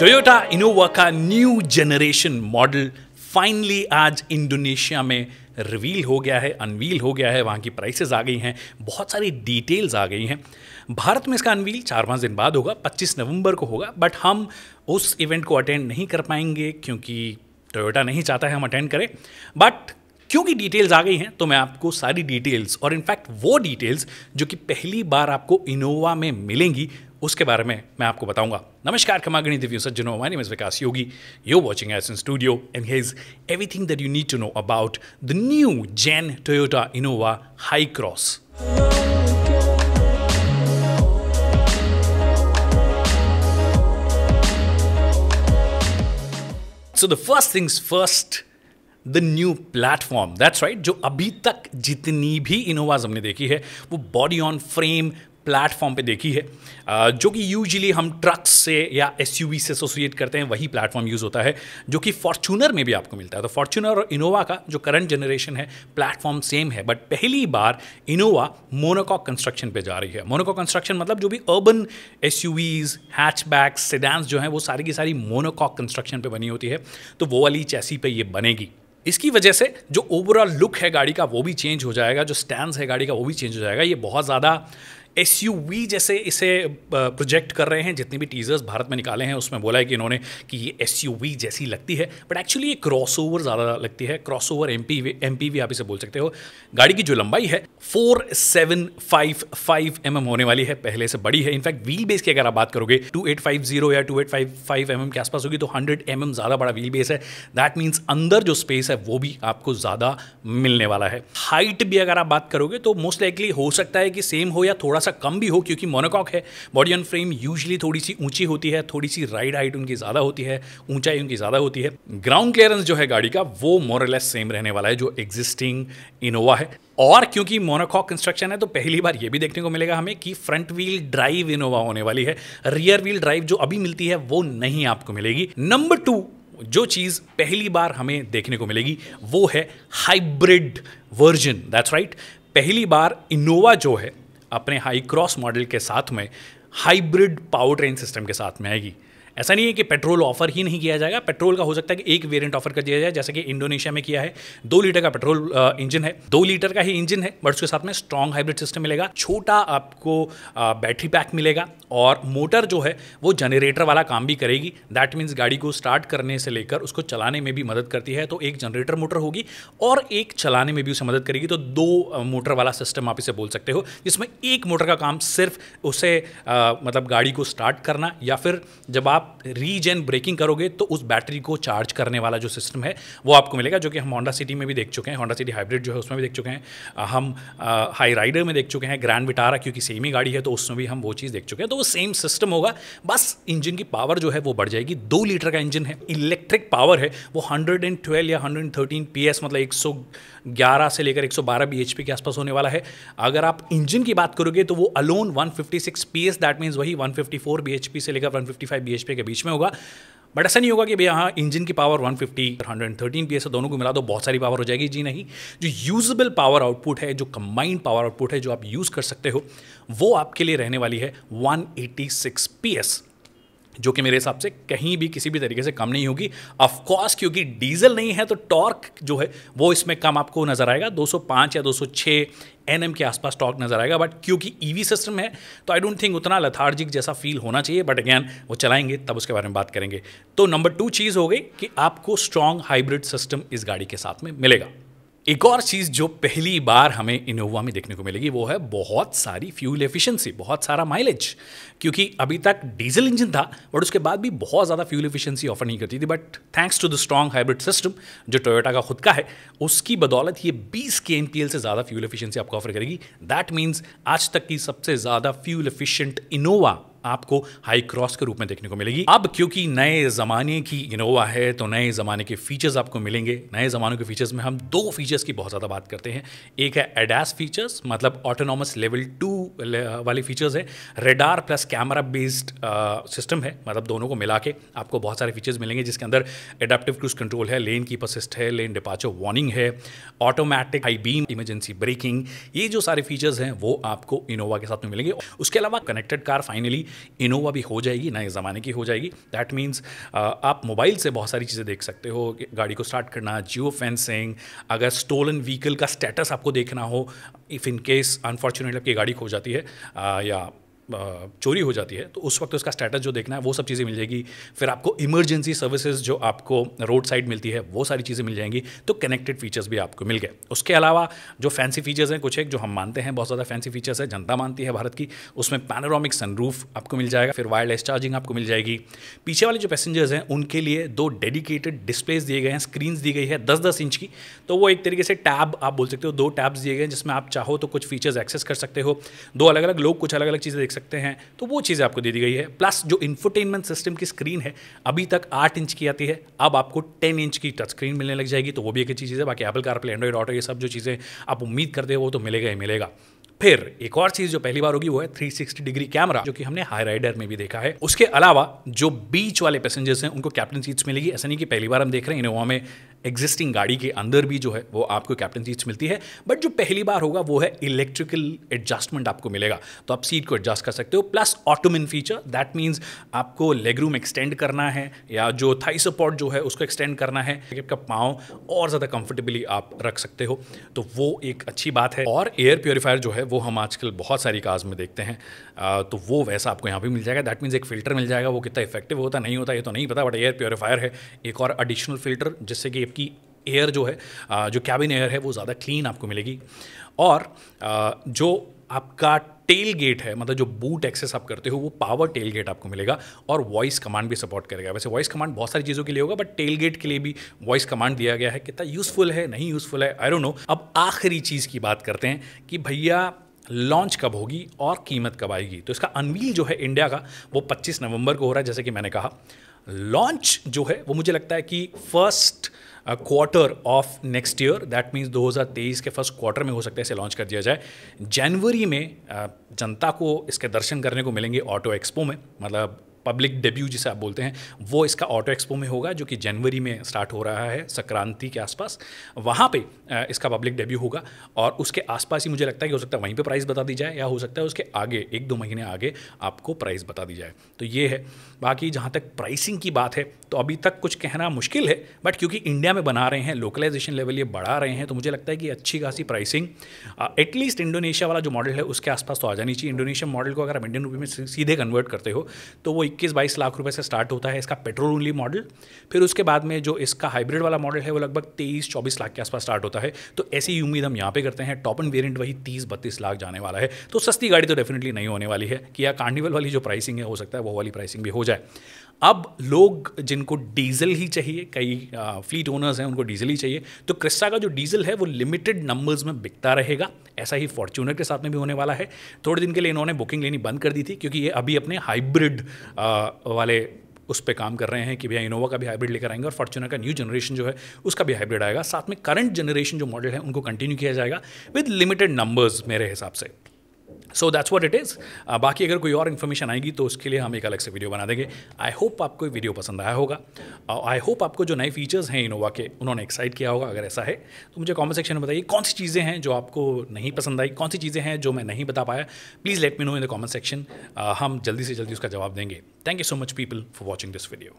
Toyota Innova का new generation model finally आज Indonesia में रिवील हो गया है अनवील हो गया है। वहाँ की प्राइसेस आ गई हैं, बहुत सारी डिटेल्स आ गई हैं। भारत में इसका अनवील चार पाँच दिन बाद होगा 25 नवंबर को होगा बट हम उस इवेंट को अटेंड नहीं कर पाएँगे क्योंकि टोयोटा नहीं चाहता है हम अटेंड करें। बट क्योंकि डिटेल्स आ गई हैं तो मैं आपको सारी डिटेल्स और इनफैक्ट वो डिटेल्स जो कि पहली बार आपको इनोवा में मिलेंगी उसके बारे में मैं आपको बताऊँगा। नमस्कार, खमागणी दिव्य सज्जनों। My name is Vikas Yogi. You watching S in studio and here everything that you need to know about the new gen Toyota Innova high cross so the first things first the new platform that's right जो अभी तक जितनी भी इनोवाज हमने देखी है, वो body on frame platform पे देखी है जो कि यूजली हम ट्रक्स से या एसयूवी से एसोसिएट करते हैं, वही प्लेटफॉर्म यूज़ होता है, जो कि फॉर्चूनर में भी आपको मिलता है। तो फॉर्चूनर और इनोवा का जो करंट जनरेशन है, प्लेटफॉर्म सेम है बट पहली बार इनोवा मोनोकॉक कंस्ट्रक्शन पे जा रही है। मोनोकॉक कंस्ट्रक्शन मतलब जो भी अर्बन एस हैचबैक्स सेडांस जो हैं, वो सारी की सारी मोनोकॉक कंस्ट्रक्शन पे बनी होती है। तो वो वाली चैसी पे ये बनेगी। इसकी वजह से जो ओवरऑल लुक है गाड़ी का, वो भी चेंज हो जाएगा, जो स्टैंड है गाड़ी का, वो भी चेंज हो जाएगा। ये बहुत ज़्यादा एस यू वी जैसे इसे प्रोजेक्ट कर रहे हैं, जितने भी टीजर्स भारत में निकाले हैं, उसमें बोला है कि इन्होंने कि ये एस जैसी लगती है बट एक्चुअली ये क्रॉस ओवर ज़्यादा लगती है क्रॉस ओवर एम पी आप इसे बोल सकते हो। गाड़ी की जो लंबाई है four seven five five M M होने वाली है, पहले से बड़ी है। इनफैक्ट व्हील बेस की अगर आप बात करोगे टू एट फाइव ज़ीरो या two eight five five M M के आसपास होगी तो हंड्रेड एम एम ज़्यादा बड़ा व्हील बेस है। दैट मीन्स अंदर जो स्पेस है, वो भी आपको ज़्यादा मिलने वाला है। हाइट भी अगर आप बात करोगे तो मोस्ट लाइकली हो सकता है कि सेम हो या थोड़ा सा कम भी हो क्योंकि क्योंकि मोनोकॉक है, बॉडी ऑन फ्रेम यूजली थोड़ी सी ऊँची होती है थोड़ी सी राइड हाइट उनकी ज़्यादा होती है, ऊंचाई उनकी ज़्यादा होती है। ग्राउंड क्लियरेंस जो है गाड़ी का, वो मोरलेस सेम रहने वाला है, जो एग्जिस्टिंग इनोवा है। और क्योंकि मोनोकॉक कंस्ट्रक्शन है तो पहली बार ये भी देखने को मिलेगा हमें कि फ्रंट व्हील ड्राइव इनोवा होने वाली है। रियर व्हील ड्राइव जो अभी मिलती है, वो नहीं आपको मिलेगी। नंबर टू जो चीज़ पहली बार हमें देखने को मिलेगी, वो है हाइब्रिड वर्जन दैट्स राइट पहली बार इनोवा जो है अपने हाई क्रॉस मॉडल के साथ में हाइब्रिड पावर ट्रेन सिस्टम के साथ में आएगी। ऐसा नहीं है कि पेट्रोल ऑफ़र ही नहीं किया जाएगा, पेट्रोल का हो सकता है कि एक वेरिएंट ऑफ़र कर दिया जाए, जैसे कि इंडोनेशिया में किया है। दो लीटर का पेट्रोल इंजन है, दो लीटर का ही इंजन है बट उसके साथ में स्ट्रॉन्ग हाइब्रिड सिस्टम मिलेगा, छोटा आपको बैटरी पैक मिलेगा और मोटर जो है, वो जनरेटर वाला काम भी करेगी। दैट मीन्स गाड़ी को स्टार्ट करने से लेकर उसको चलाने में भी मदद करती है तो एक जनरेटर मोटर होगी और एक चलाने में भी उसे मदद करेगी तो दो मोटर वाला सिस्टम आप इसे बोल सकते हो, जिसमें एक मोटर का काम सिर्फ़ उसे मतलब गाड़ी को स्टार्ट करना या फिर जब आप आप रीजेन ब्रेकिंग करोगे तो उस बैटरी को चार्ज करने वाला जो सिस्टम है, वो आपको मिलेगा, जो कि हम होंडा सिटी में भी देख चुके हैं। होंडा सिटी हाइब्रिड जो है, उसमें भी देख चुके हैं। हम हाई राइडर में देख चुके हैं ग्रैंड विटारा क्योंकि सेम ही गाड़ी है तो उसमें भी हम वो चीज़ देख चुके हैं। तो वो सेम सिस्टम होगा, बस इंजन की पावर जो है, वो बढ़ जाएगी। दो लीटर का इंजन है इलेक्ट्रिक पावर है, वो हंड्रेड एंड ट्वेल्व या hundred and thirteen P S मतलब एक सौ ग्यारह से लेकर एक सौ बारह बी एच पी के आसपास होने वाला है। अगर आप इंजन की बात करोगे तो वो alone one fifty six P S that means वही one fifty four B H P से लेकर one fifty five B H P के बीच में होगा। बट ऐसा नहीं होगा कि भैया हाँ इंजन की power 150 fifty hundred thirteen P S दोनों को मिला दो, बहुत सारी पावर हो जाएगी। जी नहीं। जो यूजेबल पावर आउटपुट है, जो कंबाइंड पावर आउटपुट है, जो आप यूज़ कर सकते हो, वो आपके लिए रहने वाली है 186 पीएस जो कि मेरे हिसाब से कहीं भी किसी भी तरीके से कम नहीं होगी। ऑफकोर्स क्योंकि डीजल नहीं है तो टॉर्क जो है, वो इसमें कम आपको नज़र आएगा। 205 या 206 एनएम के आसपास टॉर्क नज़र आएगा बट क्योंकि ईवी सिस्टम है तो आई डोंट थिंक उतना लथार्जिक जैसा फील होना चाहिए बट अगैन वो चलाएँगे, तब उसके बारे में बात करेंगे। तो नंबर टू चीज़ हो गई कि आपको स्ट्रॉन्ग हाइब्रिड सिस्टम इस गाड़ी के साथ में मिलेगा। एक और चीज़ जो पहली बार हमें इनोवा में देखने को मिलेगी, वो है बहुत सारी फ्यूल एफिशिएंसी, बहुत सारा माइलेज। क्योंकि अभी तक डीजल इंजन था, बट उसके बाद भी बहुत ज़्यादा फ्यूल एफिशिएंसी ऑफ़र नहीं करती थी। But thanks to the strong hybrid system, जो टोयोटा का खुद का है, उसकी बदौलत ये 20 के एन से ज़्यादा फ्यूल एफिशिएंसी आपको ऑफ़र करेगी। दैट मीन्स आज तक की सबसे ज़्यादा फ्यूल एफिशिएंट इनोवा आपको हाई क्रॉस के रूप में देखने को मिलेगी। अब क्योंकि नए ज़माने की इनोवा है तो नए ज़माने के फीचर्स आपको मिलेंगे। नए ज़माने के फीचर्स में हम दो फीचर्स की बहुत ज़्यादा बात करते हैं। एक है एडास फीचर्स मतलब ऑटोनॉमस लेवल टू वाले फीचर्स है। Radar plus camera based system है मतलब दोनों को मिला के आपको बहुत सारे फीचर्स मिलेंगे, जिसके अंदर एडेप्टिव क्रूज कंट्रोल है लेन की असिस्ट है लेन डिपाचर वार्निंग है automatic high beam emergency braking ये जो सारे फीचर्स हैं, वो आपको इनोवा के साथ में मिलेंगे। उसके अलावा कनेक्टेड कार फाइनली इनोवा भी हो जाएगी नए ज़माने की हो जाएगी। दैट मीन्स आप मोबाइल से बहुत सारी चीज़ें देख सकते हो गाड़ी को स्टार्ट करना जियो फेंसिंग अगर स्टोलन व्हीकल का स्टेटस आपको देखना हो इफ़ इन केस अनफॉर्चुनेटली आपकी गाड़ी खो जाती है या चोरी हो जाती है तो उस वक्त उसका स्टेटस जो देखना है, वो सब चीज़ें मिल जाएगी। फिर आपको इमरजेंसी सर्विसेज़ जो आपको रोड साइड मिलती है, वो सारी चीज़ें मिल जाएँगी तो कनेक्टेड फीचर्स भी आपको मिल गए। उसके अलावा जो फैंसी फीचर्स हैं, कुछ एक जो हम मानते हैं, बहुत ज़्यादा फैंसी फीचर्स है, जनता मानती है भारत की, उसमें पैनोरामिक सनरूफ आपको मिल जाएगा, फिर वायरलेस चार्जिंग आपको मिल जाएगी। पीछे वाले जो पैसेंजर्स हैं, उनके लिए दो डेडिकेटेड डिस्प्लेज दिए गए हैं स्क्रीन दी गई है दस दस इंच की तो वो एक तरीके से टैब आप बोल सकते हो, दो टैब्स दिए गए हैं, जिसमें आप चाहो तो कुछ फीचर्स एक्सेस कर सकते हो। दो अलग अलग लोग कुछ अलग अलग चीज़ें देख सकते हैं तो वो चीज़ें आपको दे दी गई है। प्लस जो इन्फोटेनमेंट सिस्टम की स्क्रीन है, अभी तक आठ इंच की आती है, अब आपको टेन इंच की टच स्क्रीन मिलने लग जाएगी तो वो भी एक अच्छी चीज़ है। बाकी एप्पल कारप्ले एंड्रॉइड ऑटो ये सब जो चीज़ें आप उम्मीद करते हो, वो तो मिलेगा ही मिलेगा। फिर एक और चीज़ जो पहली बार होगी, वो है 360 डिग्री कैमरा जो कि हमने हाई राइडर में भी देखा है। उसके अलावा जो बीच वाले पैसेंजर्स हैं, उनको कैप्टन सीट्स मिलेगी। ऐसा नहीं कि पहली बार हम देख रहे हैं इनोवा में एग्जिस्टिंग गाड़ी के अंदर भी जो है, वो आपको कैप्टन सीट्स मिलती है। बट जो पहली बार होगा, वो है इलेक्ट्रिकल एडजस्टमेंट आपको मिलेगा। तो आप सीट को एडजस्ट कर सकते हो। Plus ottoman feature that means आपको लेग रूम एक्सटेंड करना है, या जो थाई सपोर्ट जो है, उसको एक्सटेंड करना है। आपका पाँव और ज़्यादा कंफर्टेबली आप रख सकते हो। तो वो एक अच्छी बात है। और एयर प्योरीफायर जो है, वो हम आजकल बहुत सारी कार्स में देखते हैं। तो वो वैसा आपको यहाँ पे मिल जाएगा। दैट मीन्स एक फ़िल्टर मिल जाएगा। वो कितना इफ़ेक्टिव होता, नहीं होता, ये तो नहीं पता बट एयर प्योरीफायर है। एक और एडिशनल फ़िल्टर जिससे कि आपकी एयर जो है जो कैबिन एयर है, वो ज़्यादा क्लीन आपको मिलेगी। और जो आपका टेल गेट है मतलब जो बूट एक्सेस आप करते हो, वो पावर टेल गेट आपको मिलेगा और वॉइस कमांड भी सपोर्ट करेगा। वैसे वॉइस कमांड बहुत सारी चीज़ों के लिए होगा बट टेल गेट के लिए भी वॉइस कमांड दिया गया है। कितना यूज़फुल है, नहीं यूज़फुल है आई डोंट नो अब आखिरी चीज़ की बात करते हैं कि भैया लॉन्च कब होगी और कीमत कब आएगी? तो इसका अनवील जो है इंडिया का, वो 25 नवंबर को हो रहा है, जैसे कि मैंने कहा। लॉन्च जो है वो मुझे लगता है कि first quarter of next year that means 2023 के फ़र्स्ट क्वार्टर में हो सकता है इसे लॉन्च कर दिया जाए। जनवरी में uh, जनता को इसके दर्शन करने को मिलेंगे ऑटो एक्सपो में मतलब पब्लिक डेब्यू जिसे आप बोलते हैं, वो इसका ऑटो एक्सपो में होगा, जो कि जनवरी में स्टार्ट हो रहा है, संक्रांति के आसपास। वहाँ पे इसका पब्लिक डेब्यू होगा और उसके आसपास ही मुझे लगता है कि हो सकता है वहीं पे प्राइस बता दी जाए या हो सकता है उसके आगे, एक दो महीने आगे आपको प्राइस बता दी जाए। तो ये है। बाकी जहाँ तक प्राइसिंग की बात है तो अभी तक कुछ कहना मुश्किल है बट क्योंकि इंडिया में बना रहे हैं लोकलाइजेशन लेवल ये बढ़ा रहे हैं तो मुझे लगता है कि अच्छी खासी प्राइसिंग एटलीस्ट इंडोनेशिया वाला जो मॉडल है, उसके आसपास तो आ जानी चाहिए। इंडोनेशियन मॉडल को अगर आप इंडियन रुपये में सीधे कन्वर्ट करते हो तो वो इक्कीस बाईस लाख रुपए से स्टार्ट होता है इसका पेट्रोल ओनली मॉडल। फिर उसके बाद में जो इसका हाइब्रिड वाला मॉडल है, वो लगभग तेईस चौबीस लाख के आसपास स्टार्ट होता है। तो ऐसी उम्मीद हम यहाँ पे करते हैं। टॉप एंड वेरियंट वही तीस बत्तीस लाख जाने वाला है। तो सस्ती गाड़ी तो डेफिनेटली नहीं होने वाली है कि या कार्निवल वाली जो प्राइसिंग है, हो सकता है वो वाली प्राइसिंग भी हो जाए। अब लोग जिनको डीजल ही चाहिए, कई फ्लीट ओनर्स हैं, उनको डीजल ही चाहिए तो क्रिस्टा का जो डीजल है वो लिमिटेड नंबर्स में बिकता रहेगा। ऐसा ही फॉर्चूनर के साथ में भी होने वाला है। थोड़े दिन के लिए इन्होंने बुकिंग लेनी बंद कर दी थी, क्योंकि ये अभी अपने हाइब्रिड वाले उस पर काम कर रहे हैं कि भैया इनोवा का भी हाइब्रिड लेकर आएँगे और फॉर्चूनर का न्यू जनरेशन जो है, उसका भी हाइब्रिड आएगा। साथ में करंट जनरेशन जो मॉडल है, उनको कंटिन्यू किया जाएगा विद लिमिटेड नंबर्स मेरे हिसाब से। So that's what it is बाकी अगर कोई और इन्फॉर्मेशन आएगी तो उसके लिए हम एक अलग से वीडियो बना देंगे। आई होप आपको वीडियो पसंद आया होगा। आई uh, होप आपको जो नए फीचर्स हैं इनोवा के उन्होंने एक्साइट किया होगा अगर ऐसा है तो मुझे कॉमेंट सेक्शन में बताइए कौन सी चीज़ें हैं जो आपको नहीं पसंद आई कौन सी चीज़ें हैं जो मैं नहीं बता पाया? Please let me know in the comment section हम जल्दी से जल्दी उसका जवाब देंगे। Thank you so much people for watching this video